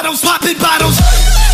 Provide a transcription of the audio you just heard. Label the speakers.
Speaker 1: bottles, popping bottles.